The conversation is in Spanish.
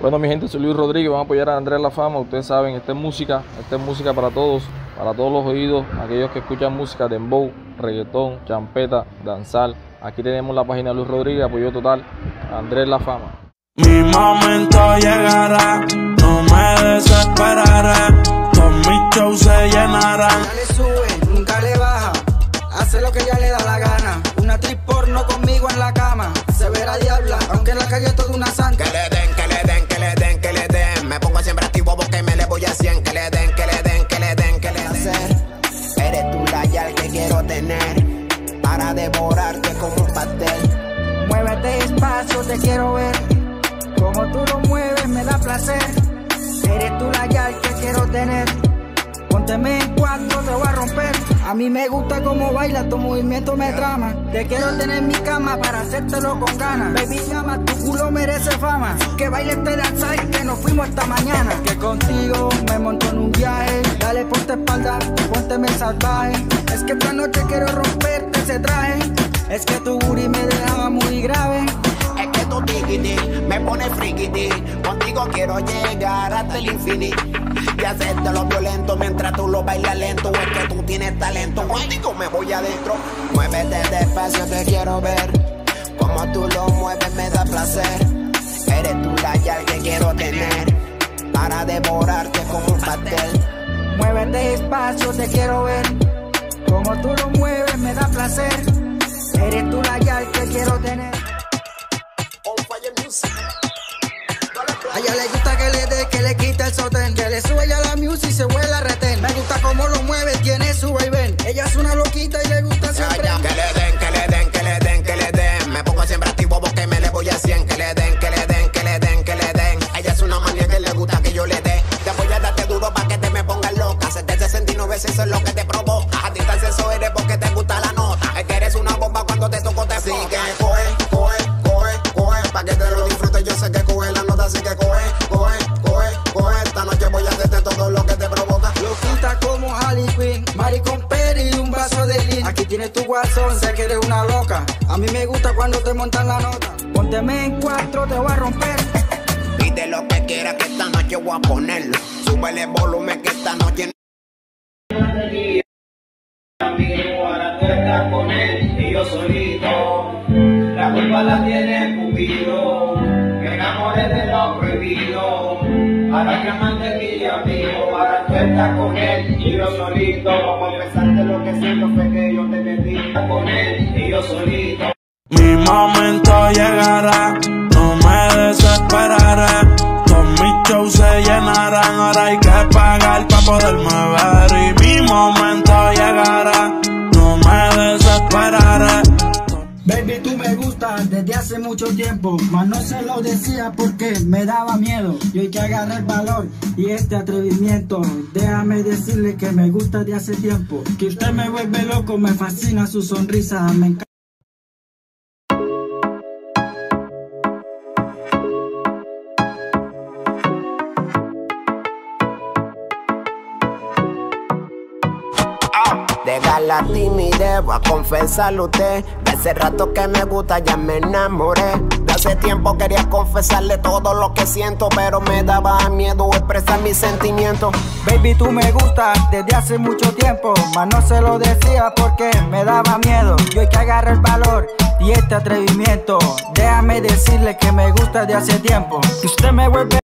Bueno, mi gente, soy Luis Rodríguez. Vamos a apoyar a Andrés La Fama. Ustedes saben, esta es música, esta es música para todos, para todos los oídos, aquellos que escuchan música, dembow, reggaetón, champeta, danzal. Aquí tenemos la página de Luis Rodríguez, apoyo total, Andrés La Fama. Mi momento llegará, no me desesperaré, todos mis shows se llenarán. Ya le sube, nunca le baja, hace lo que ya le da la gana. Una trip porno conmigo en la cama, se verá diabla, aunque en la calle es toda una santa. Quiero ver. Como tú lo mueves, me da placer. Eres tú la yal que quiero tener. Pónteme en cuatro, te voy a romper. A mí me gusta cómo bailas, tu movimiento me trama. Te quiero tener en mi cama para hacértelo con ganas. Baby, llama, tu culo merece fama. Que baile este danza y que nos fuimos esta mañana. Que contigo me monto en un viaje. Dale, ponte espalda, pónteme salvaje. Es que esta noche quiero romperte ese traje. Es que tu booty me dejaba muy grave. Tu tiquiti me pone frikiti. Contigo quiero llegar hasta el infinito. Y hacerte lo violento mientras tú lo bailas lento. Es que tú tienes talento. Contigo me voy adentro. Muévete despacio, te quiero ver. Como tú lo mueves me da placer. Eres tú la yal que quiero tener. Para devorarte como un pastel. Muévete despacio, te quiero ver. Como tú lo mueves, me da placer. A ella le gusta que le dé, que le quite el sotén. Que le sube ya la music y se vuela a retén. Me gusta cómo lo mueve, tiene su vaivén. Ella es una loquita y le gusta así que coge, coge, coge, coge. Esta noche voy a hacerte todo lo que te provoca. Loquita como Harley Quinn. Mari con peri y un vaso de lean. Aquí tienes tu guasón, sé que eres una loca. A mí me gusta cuando te montan la nota. Pónteme en cuatro, te voy a romper. Pide lo que quieras que esta noche voy a ponerlo. Súbele el volumen que esta noche ahora tú estás con él y yo solito. La culpa la tiene Cupido, me enamoré de lo prohibido. Ahora que amante mi amigo, ahora tú estás con él y yo solito. Como confesarte lo que siento fue que yo te metí con él y yo solito. Mi momento llegará, no me desesperaré. Todos mis shows se llenarán, ahora hay que pagar para poderme ver. Y mi momento llegará, no me desesperaré. Baby, tú me gustas desde hace mucho tiempo, mas no se lo decía porque me daba miedo. Y hoy que agarré el valor y este atrevimiento, déjame decirle que me gusta de hace tiempo. Que usted me vuelve loco, me fascina su sonrisa, me encanta. La timidez, voy a confesarle a usted. De hace rato que me gusta, ya me enamoré. De hace tiempo quería confesarle todo lo que siento, pero me daba miedo expresar mis sentimientos. Baby, tú me gustas desde hace mucho tiempo, mas no se lo decía porque me daba miedo. Y hoy que agarré el valor y este atrevimiento, déjame decirle que me gusta de hace tiempo. Que usted me vuelve